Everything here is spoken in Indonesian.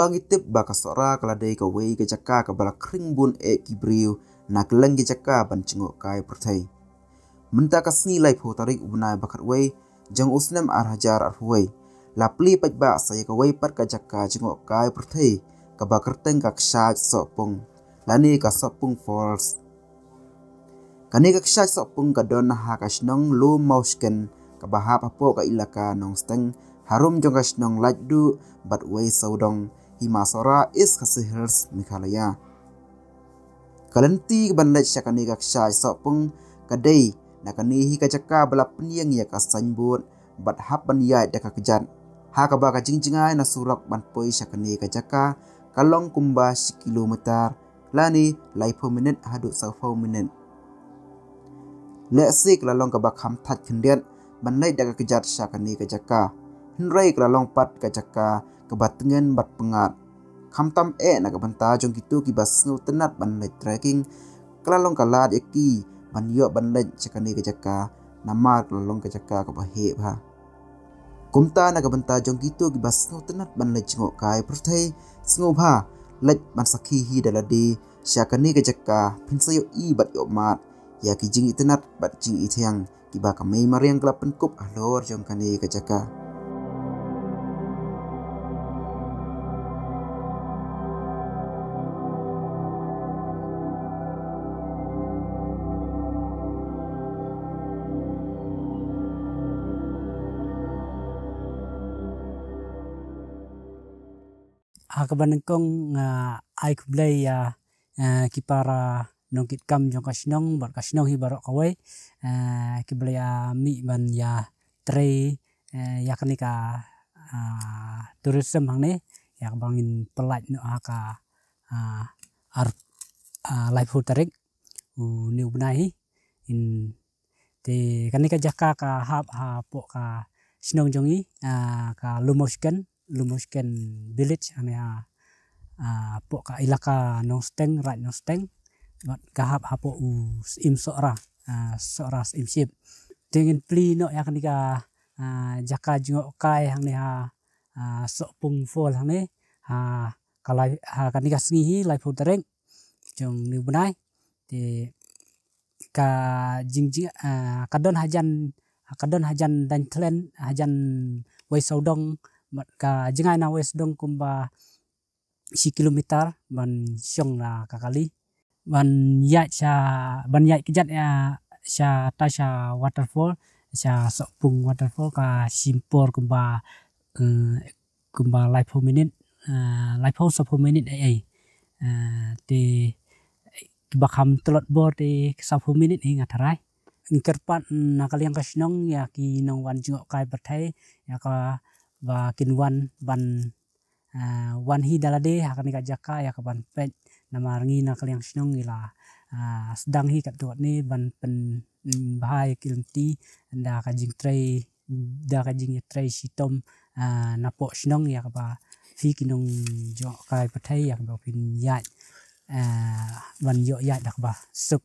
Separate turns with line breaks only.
bangitep bakasora kaladei ka wei ke jaka ka bala kringbun e kibriu na keleng ke jaka ban cengok kai pertai menta kasni lai pho tarik ubnai bakat wei jang usnam ar hajar ar wei la pli pat ba sai ka wei pat ka jaka cengok kai pertai ka bakar teng ka ksaj sopong lani ka sopong falls kani ka ksaj sopong ka don ha ka snong lo mausken ka bahap apo ka ilaka nong steng harum jong ka snong lajdu bat wei saudong himasara iska sihirs mikalaya kalanti banlet shakani gak shai sopung kadai nakani hika jaka bala peniang ya kasanbut bat hapan ya daka kejan haka baka jingjingai na surak ban poi shakani ka jaka kalong kumba si kilometer lani lai permanent hadu sa permanent le sik la long ka bak ham that khendian ban lai daka kejat shakani ka jaka hinrei ka long pat ka jaka kebatengan bat pengat. Kamtam e na kabanta jong gitu ki bas nu tenat ban le trekking kelalong kalat eki ban yo ban le cakani ke jaka nama kelalong ke jaka ke bahe ba. Kumta na kabanta jong gitu ki bas nu tenat ban le cingok kai pertai singo ba le ban sakhi hi daladi syakani ke jaka pinsayo i bat yo mat. Ya ki jing itenat bat jing itiang ki ba kamei mariang kelapen kup alor jong kani ke jaka.
akabanengkong nga ai kublay ya kipara nongkit kam jong kasnong bar hi barok kawai. Kiblay ya mi ban ya tre ya kanika tourism hang ne ya bangin pelat no aka ar life hotarik u ni ubnai in te kanika jaka ka hap ha po ka snong jongi ka lumosken lumusken village ane a uh, po ka ilaka nosteng right nosteng wat kahap hapo u im sora uh, sora im sip dengan pli no ya kanika uh, jaka jungo kai hang ne ha uh, so pung fol hang ne ha kalai ha kanika sngi hi lai fu tereng. Jong ni bunai te ka jingjing uh, kadon hajan kadon hajan dan tlen hajan wai saudong ka jengai na wes dong kumba si kilometer ban siong na kakali ban ya cha ban ya kijat ya cha ta cha waterfall cha sopung waterfall ka simpor kumba uh, kumba life for minute uh, life for so minute ai. Ai uh, te bakam telot bor te sa minute ni ngatarai ngkerpat nakaliang kasnong ya ki nong wan jungok kai bertai ya ka và kin wan ban uh, wan hi dalade ha kan ka jaka ya ka ban pet. Nama ngi na kalyang snong ila uh, sedang hi kat tuat ni ban pen bahai kilti da ka jing tray da ka jing tray sitom uh, na po snong ya ka ba fi kinong jo kai pathai ya ka pin ya uh, ban yo ya dak ba suk